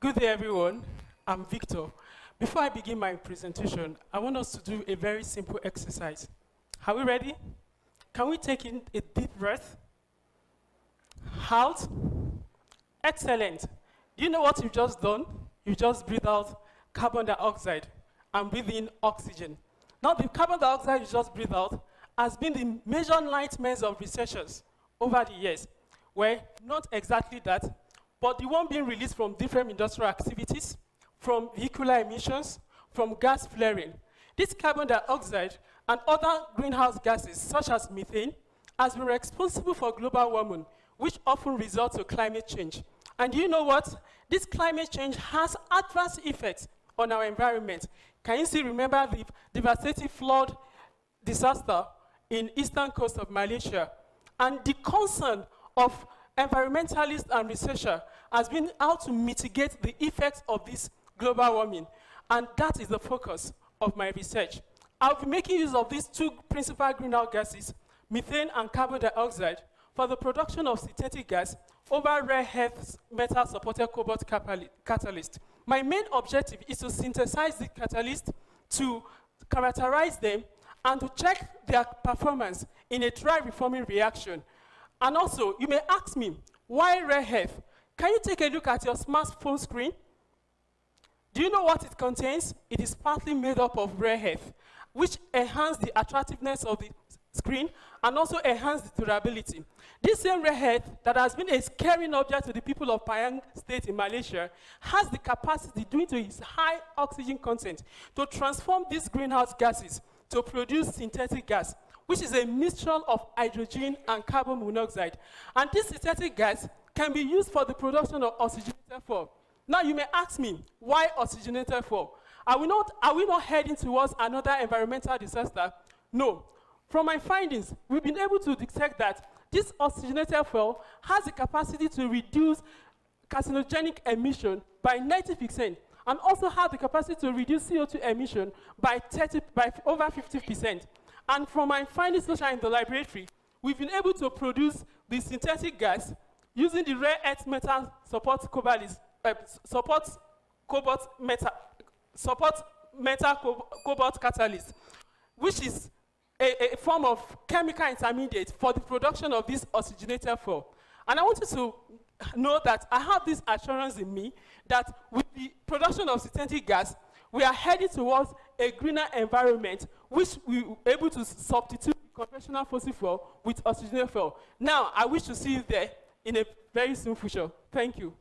Good day, everyone. I'm Victor. Before I begin my presentation, I want us to do a very simple exercise. Are we ready? Can we take in a deep breath? Out. Excellent. Do you know what you've just done? You just breathed out carbon dioxide and breathe in oxygen. Now, the carbon dioxide you just breathed out has been the major nightmares of researchers over the years. Well, not exactly that, but the one being released from different industrial activities, from vehicular emissions, from gas flaring. This carbon dioxide and other greenhouse gases, such as methane, has been responsible for global warming, which often results to climate change. And you know what? This climate change has adverse effects on our environment. Can you still remember the devastating flood disaster in eastern coast of Malaysia? And the concern of environmentalists and researchers has been how to mitigate the effects of this global warming. And that is the focus of my research. I'll be making use of these two principal greenhouse gases, methane and carbon dioxide, for the production of synthetic gas over rare earth metal-supported cobalt catalyst. My main objective is to synthesize the catalyst, to characterize them, and to check their performance in a dry reforming reaction. And also, you may ask me, why rare earth? Can you take a look at your smartphone screen? Do you know what it contains? It is partly made up of rare earth, which enhance the attractiveness of the screen and also enhance the durability. This same rare earth that has been a scaring object to the people of Pahang State in Malaysia has the capacity, due to its high oxygen content, to transform these greenhouse gases to produce synthetic gas, which is a mixture of hydrogen and carbon monoxide. And this synthetic gas can be used for the production of oxygenated fuel. Now you may ask me, why oxygenated fuel? Are we not, are we not heading towards another environmental disaster? No. From my findings, we've been able to detect that this oxygenated fuel has the capacity to reduce carcinogenic emission by 90% and also has the capacity to reduce CO2 emission by, 30, by over 50%. And from my findings in the laboratory, we've been able to produce the synthetic gas using the rare earth metal support cobalt, uh, support cobalt metal, support metal cobalt catalyst, which is a, a, form of chemical intermediate for the production of this oxygenated fuel. And I want you to know that I have this assurance in me that with the production of synthetic gas, we are heading towards a greener environment, which we be able to substitute conventional fossil fuel with oxygenated fuel. Now, I wish to see you there in a very soon future. Thank you.